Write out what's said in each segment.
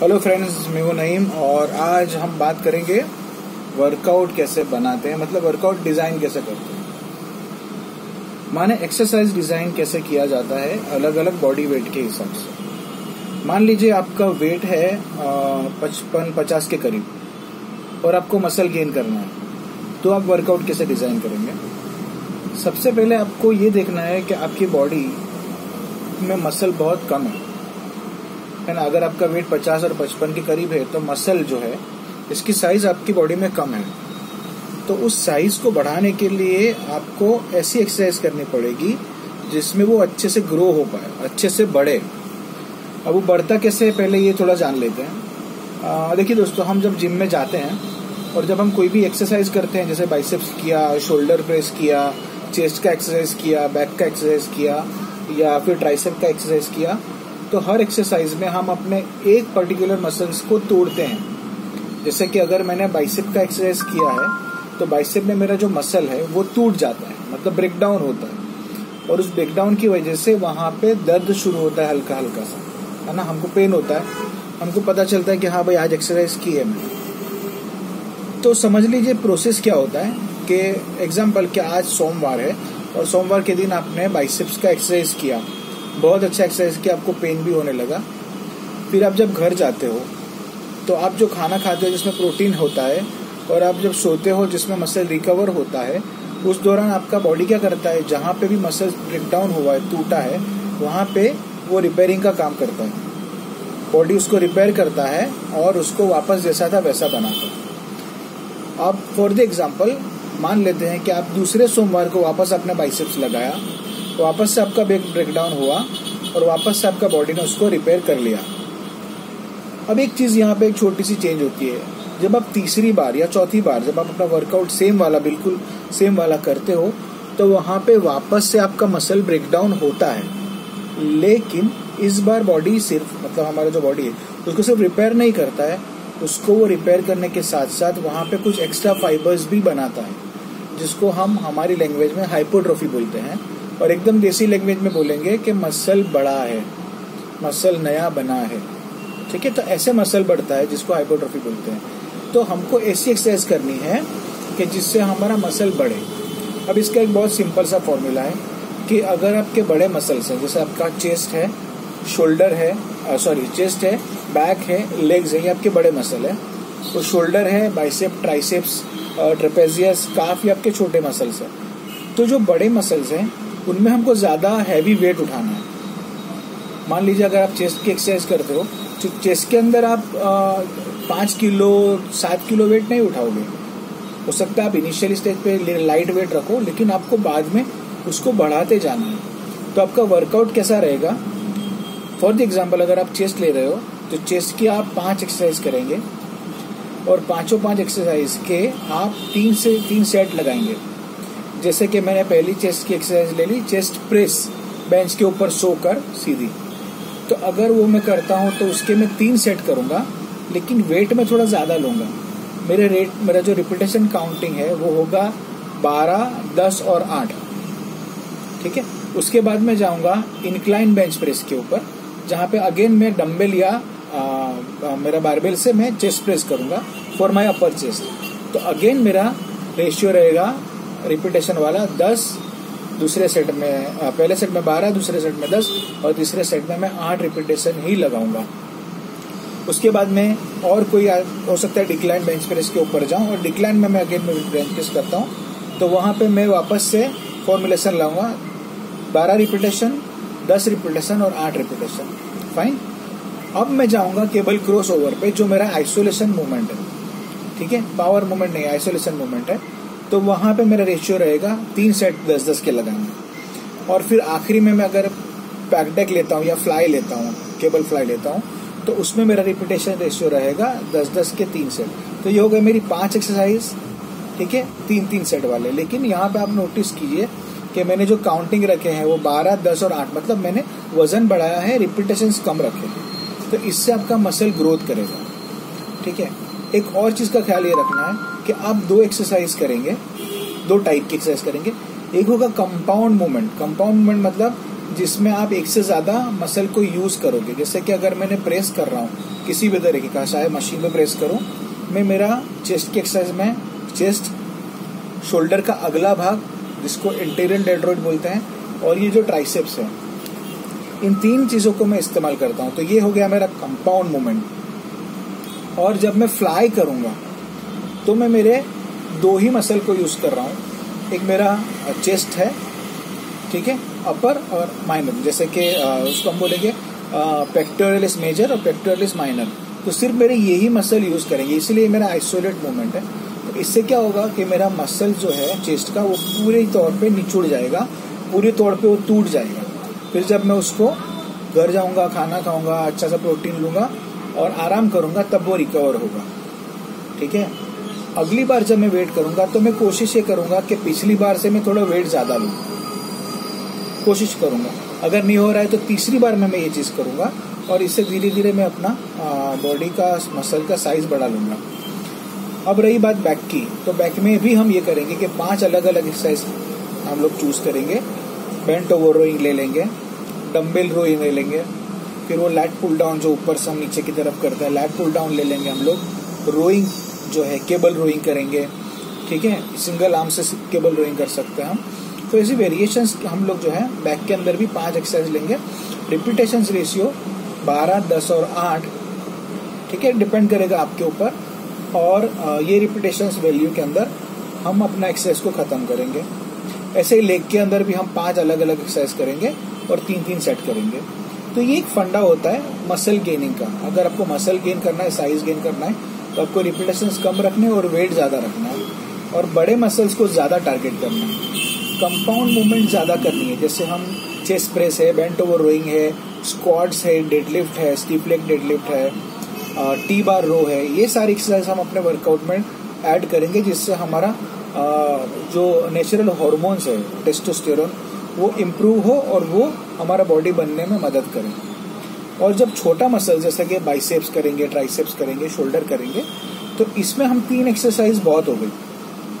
Hello friends मैं हूँ नईम और आज हम बात करेंगे वर्कआउट कैसे बनाते हैं मतलब वर्कआउट डिज़ाइन कैसे करते हैं। माने एक्सरसाइज डिज़ाइन कैसे किया जाता है अलग अलग बॉडी वेट के हिसाब से। मान लीजिए आपका वेट है पचपन, पचास के करीब, और आपको मसल गेन करना है तो आप वर्कआउट कैसे डिज़ाइन करेंगे? सबसे पहले आपको ये देखना है कि आपकी बॉडी में मसल बहुत कम है। है ना? अगर आपका वेट 50 और 55 के करीब है तो मसल जो है, इसकी साइज़ आपकी बॉडी में कम है। तो उस साइज़ को बढ़ाने के लिए आपको ऐसी एक्सरसाइज करनी पड़ेगी, जिसमें वो अच्छे से ग्रो हो पाए, अच्छे से बढ़े। अब वो बढ़ता कैसे है, पहले ये थोड़ा जान लेते हैं। देखिए दोस्तों, हम जब जिम में जाते हैं, और जब हम कोई भी एक्सरसाइज करते हैं, जैसे बाइसेप्स किया शोल्डर प्रेस किया चेस्ट का एक्सरसाइज किया बैक का एक्सरसाइज किया, या फिर ट्राइसेप का एक्सरसाइज किया तो हर एक्सरसाइज में हम अपने एक पर्टिकुलर मसल्स को तोड़ते हैं। जैसे कि अगर मैंने बाइसेप का एक्सरसाइज किया है तो बाइसेप में मेरा जो मसल है, वो टूट जाता है मतलब ब्रेकडाउन होता है। और उस ब्रेकडाउन की वजह से वहाँ पे दर्द शुरू होता है हल्का हल्का सा, है ना? हमको पेन होता है। हमको पता चलता है कि हाँ भाई, आज एक्सरसाइज की है मैंने। तो समझ लीजिए प्रोसेस क्या होता है कि एग्ज़ाम्पल क्या आज सोमवार है, और सोमवार के दिन आपने बाइसेप्स का एक्सरसाइज किया। बहुत अच्छा एक्सरसाइज किया आपको पेन भी होने लगा। फिर आप जब घर जाते हो तो आप जो खाना खाते हो जिसमें प्रोटीन होता है, और आप जब सोते हो जिसमें मसल रिकवर होता है, उस दौरान आपका बॉडी क्या करता है? जहाँ पे भी मसल ब्रेकडाउन हुआ है, टूटा है, वहाँ पे वो रिपेयरिंग का काम करता है। बॉडी उसको रिपेयर करता है, और उसको वापस जैसा था वैसा बनाता है। अब फॉर द एग्ज़ाम्पल मान लेते हैं कि आप दूसरे सोमवार को वापस अपने बाइसेप्स लगाया तो वापस से आपका ब्रेक ब्रेकडाउन हुआ और वापस से आपका बॉडी ने उसको रिपेयर कर लिया। अब एक चीज़ यहाँ पे एक छोटी सी चेंज होती है। जब आप तीसरी बार या चौथी बार जब आप अपना वर्कआउट सेम वाला बिल्कुल सेम वाला करते हो तो वहाँ पे वापस से आपका मसल ब्रेकडाउन होता है। लेकिन इस बार बॉडी सिर्फ़ मतलब हमारा जो बॉडी है, उसको सिर्फ़ रिपेयर नहीं करता है। उसको वो रिपेयर करने के साथ साथ वहाँ पे कुछ एक्स्ट्रा फाइबर्स भी बनाता है, जिसको हम हमारी लैंग्वेज में हाइपोट्रोफी बोलते हैं। और एकदम देसी लैंग्वेज में बोलेंगे कि मसल बड़ा है मसल नया बना है। ठीक है? तो ऐसे मसल बढ़ता है जिसको हाइपोट्रोफी बोलते हैं। तो हमको ऐसी एक्सरसाइज करनी है कि जिससे हमारा मसल बढ़े। अब इसका एक बहुत सिंपल सा फॉर्मूला है कि अगर आपके बड़े मसल्स हैं, जैसे आपका चेस्ट है शोल्डर है सॉरी चेस्ट है बैक है लेग्स है, ये आपके बड़े मसल है। तो शोल्डर है बाइसेप ट्राइसेप्स ट्रेपेजियस काफ़ी आपके छोटे मसल्स हैं। तो जो बड़े मसल्स हैं उनमें हमको ज़्यादा हैवी वेट उठाना है। मान लीजिए अगर आप चेस्ट की एक्सरसाइज करते हो तो चेस्ट के अंदर आप पाँच किलो, सात किलो वेट नहीं उठाओगे। हो सकता है आप इनिशियल स्टेज पे लाइट वेट रखो, लेकिन आपको बाद में उसको बढ़ाते जाना है। तो आपका वर्कआउट कैसा रहेगा? फॉर द एग्ज़ाम्पल अगर आप चेस्ट ले रहे हो तो चेस्ट की आप पाँच एक्सरसाइज करेंगे और पाँचों पाँच एक्सरसाइज के आप तीन से, तीन सेट लगाएँगे। जैसे कि मैंने पहली चेस्ट की एक्सरसाइज ले ली चेस्ट प्रेस बेंच के ऊपर सो कर सीधी। तो अगर वो मैं करता हूँ तो उसके मैं तीन सेट करूँगा लेकिन वेट में थोड़ा ज़्यादा लूँगा। मेरे रेट मेरा जो रिपीटेशन काउंटिंग है वो होगा बारह दस और आठ। ठीक है? उसके बाद मैं जाऊँगा इंक्लाइन बेंच प्रेस के ऊपर जहाँ पे अगेन मैं डम्बेल या आ, आ, मेरा बारबेल से मैं चेस्ट प्रेस करूँगा फॉर माई अपर चेस्ट तो अगेन मेरा रेशियो रहेगा रिपीटेशन वाला दस, दूसरे सेट में पहले सेट में बारह, दूसरे सेट में दस और तीसरे सेट में मैं आठ रिपीटेशन ही लगाऊँगा। उसके बाद में और कोई हो सकता है डिक्लाइन बेंच प्रेस के ऊपर जाऊँ और डिक्लाइन में मैं अगेन बेंच प्रेस करता हूँ तो वहाँ पे मैं वापस से फॉर्मुलेशन लाऊँगा। बारह रिपीटेशन दस रिपीटेशन और आठ रिपीटेशन फाइन अब मैं जाऊँगा केबल क्रॉस ओवर पे, जो मेरा आइसोलेशन मूवमेंट है। ठीक है? पावर मूवमेंट नहीं आइसोलेशन मूवमेंट है। तो वहाँ पे मेरा रेशियो रहेगा तीन सेट दस दस के लगाएँगे और फिर आखिरी में मैं अगर पैकडेक लेता हूँ या फ्लाई लेता हूँ केबल फ्लाई लेता हूँ तो उसमें मेरा रिपीटेशन रेशियो रहेगा दस दस के तीन सेट तो ये हो गए मेरी पाँच एक्सरसाइज ठीक है? तीन तीन सेट वाले। लेकिन यहाँ पे आप नोटिस कीजिए कि मैंने जो काउंटिंग रखे हैं, वो बारह, दस और आठ मतलब मैंने वज़न बढ़ाया है रिपीटेशन कम रखे तो इससे आपका मसल ग्रोथ करेगा, ठीक है? एक और चीज़ का ख्याल ये रखना है कि आप दो एक्सरसाइज करेंगे, दो टाइप की एक्सरसाइज करेंगे। एक होगा कंपाउंड मूवमेंट कंपाउंड मूवमेंट मतलब जिसमें आप एक से ज़्यादा मसल को यूज़ करोगे। जैसे कि अगर मैंने प्रेस कर रहा हूँ, किसी भी तरीके का, चाहे मशीन पे प्रेस करूँ, मैं मेरा चेस्ट की एक्सरसाइज में चेस्ट शोल्डर का अगला भाग, जिसको इंटीरियर डेड्रॉइड बोलते हैं, और ये जो ट्राइसेप्स है, इन तीन चीज़ों को मैं इस्तेमाल करता हूँ। तो ये हो गया मेरा कंपाउंड मूवमेंट और जब मैं फ्लाई करूँगा तो मैं मेरे दो ही मसल को यूज़ कर रहा हूँ। एक मेरा चेस्ट है, ठीक है अपर और माइनर जैसे कि उसको हम बोलेंगे पेक्टोरलिस मेजर और पेक्टोरलिस माइनर तो सिर्फ़ मेरे यही मसल यूज़ करेंगे, इसलिए मेरा आइसोलेट मूवमेंट है। तो इससे क्या होगा कि मेरा मसल जो है चेस्ट का, वो पूरे तौर पे निचुड़ जाएगा, पूरे तौर पे वो टूट जाएगा। फिर जब मैं उसको घर जाऊँगा, खाना खाऊँगा अच्छा सा प्रोटीन लूँगा और आराम करूँगा, तब वो रिकवर होगा। ठीक है? अगली बार जब मैं वेट करूँगा तो मैं कोशिश ये करूँगा कि पिछली बार से मैं थोड़ा वेट ज़्यादा लू। कोशिश करूँगा। अगर नहीं हो रहा है तो तीसरी बार में मैं ये चीज़ करूँगा और इससे धीरे धीरे मैं अपना बॉडी का मसल का साइज़ बढ़ा लूँगा। अब रही बात बैक की। तो बैक में भी हम ये करेंगे कि पाँच अलग अलग एक्सरसाइज हम लोग चूज़ करेंगे। बेंट ओवर रोइंग ले लेंगे डम्बेल रोइंग ले लेंगे फिर वो लैट पुल डाउन जो ऊपर से हम नीचे की तरफ़ करते हैं लैट पुल डाउन ले लेंगे हम लोग। रोइंग जो है केबल रोइंग करेंगे। ठीक है? सिंगल आर्म से केबल रोइंग कर सकते हैं हम। तो ऐसी वेरिएशन हम लोग जो है बैक के अंदर भी पाँच एक्सरसाइज लेंगे। रिपीटेशन रेशियो बारह, दस और आठ, ठीक है? डिपेंड करेगा आपके ऊपर। और ये रिपीटेशन वैल्यू के अंदर हम अपना एक्सरसाइज को खत्म करेंगे। ऐसे ही लेग के अंदर भी हम पाँच अलग अलग एक्सरसाइज करेंगे और तीन तीन सेट करेंगे। तो ये एक फंडा होता है मसल गेनिंग का। अगर आपको मसल गेन करना है साइज़ गेन करना है तो आपको रिपीटेशन कम रखने और वेट ज़्यादा रखना है। और बड़े मसल्स को ज़्यादा टारगेट करना है। कंपाउंड मूवमेंट ज़्यादा करनी है। जैसे हम चेस्ट प्रेस है बेंट ओवर रोइंग है स्क्वाड्स है डेडलिफ्ट है स्टीप लेग डेडलिफ्ट है टी बार रो है। ये सारी एक्सरसाइज हम अपने वर्कआउट में ऐड करेंगे, जिससे हमारा जो नेचुरल हॉर्मोन्स है टेस्टोस्टेरोन वो इम्प्रूव हो और वो हमारा बॉडी बनने में मदद करे। और जब छोटा मसल जैसे कि बाइसेप्स करेंगे ट्राइसेप्स करेंगे शोल्डर करेंगे तो इसमें हम तीन एक्सरसाइज बहुत हो गई।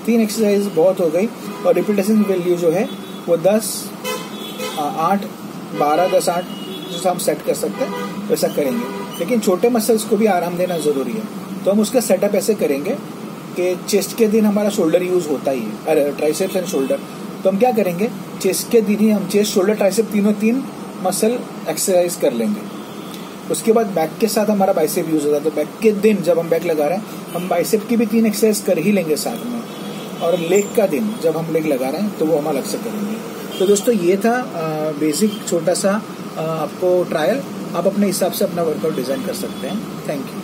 तीन एक्सरसाइज बहुत हो गई और रिपीटेशन वैल्यू जो है, वो दस आठ, बारह, दस, आठ, जैसे हम सेट कर सकते हैं, वैसा करेंगे। लेकिन छोटे मसल्स को भी आराम देना ज़रूरी है। तो हम उसका सेटअप ऐसे करेंगे कि चेस्ट के दिन हमारा शोल्डर यूज़ होता ही है। अरे ट्राइसेप्स एंड शोल्डर तो हम क्या करेंगे? चेस्ट के दिन ही हम चेस्ट शोल्डर ट्राइसेप तीनों तीन मसल एक्सरसाइज कर लेंगे। उसके बाद बैक के साथ हमारा बाइसेप यूज़ होता है। तो बैक के दिन जब हम बैक लगा रहे हैं, हम बाइसेप की भी तीन एक्सरसाइज कर ही लेंगे साथ में। और लेग का दिन जब हम लेग लगा रहे हैं तो वो हम अलग से करेंगे। तो दोस्तों, ये था बेसिक छोटा सा आपको ट्रायल आप अपने हिसाब से अपना वर्कआउट डिज़ाइन कर सकते हैं। Thank you